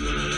Yeah.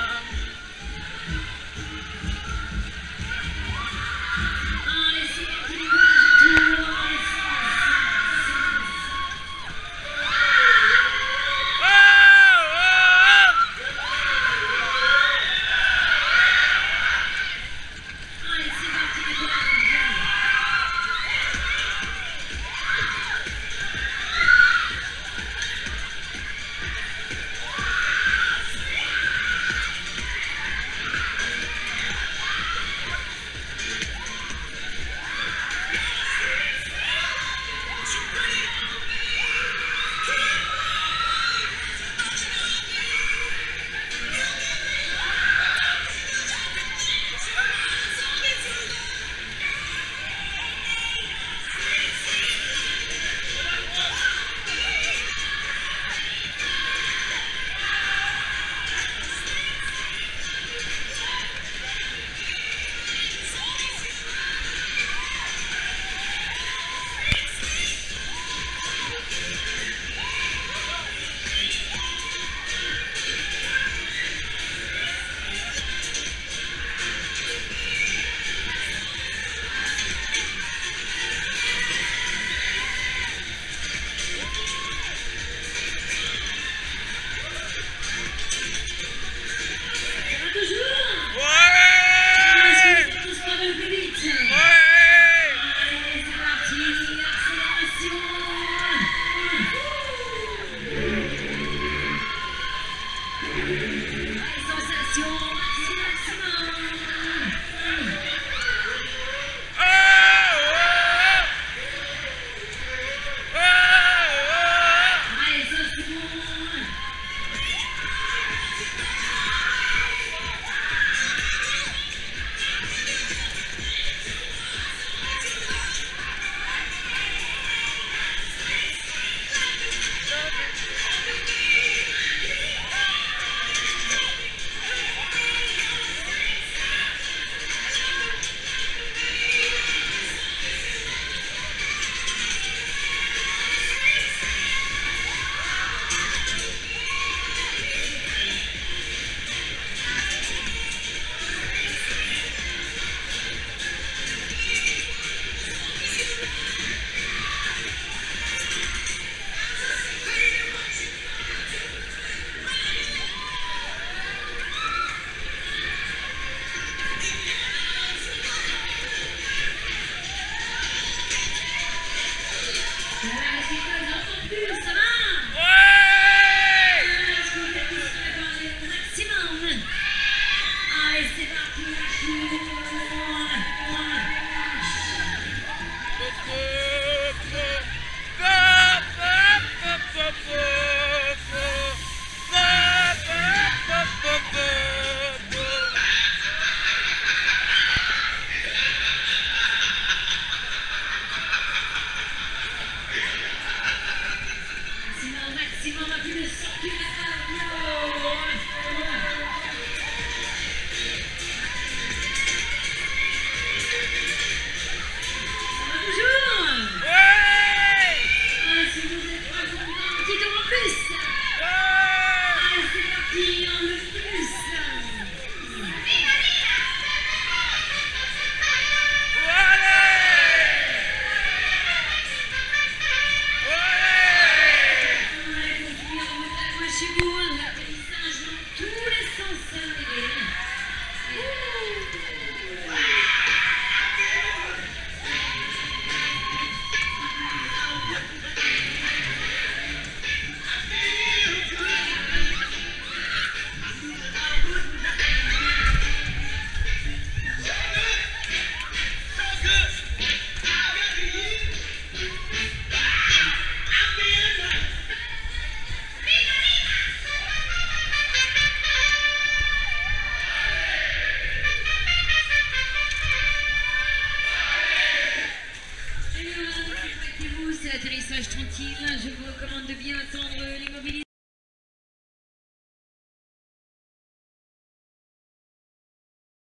Je vous recommande de bien attendre l'immobilisation.